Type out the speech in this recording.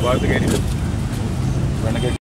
Why are they getting it?